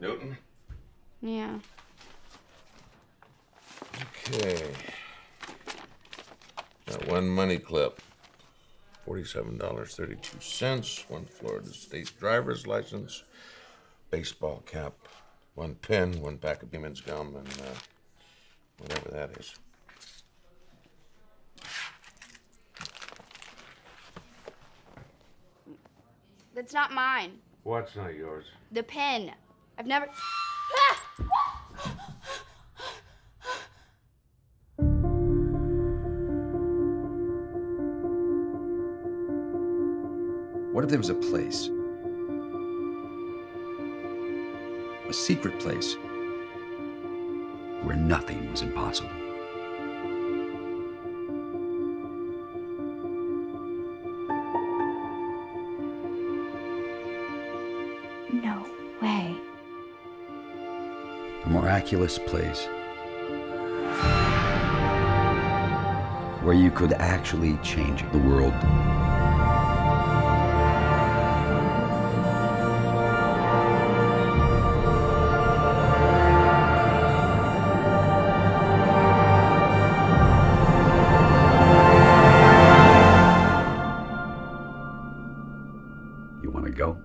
Newton? Yeah. Okay. Got one money clip. Forty-seven dollars thirty-two cents. One Florida State driver's license. Baseball cap. One pen. One pack of Beeman's gum, and uh, whatever that is. That's not mine. What's not yours? The pen. I've never. What if there was a place? A secret place where nothing was impossible. No way miraculous place where you could actually change the world. You want to go?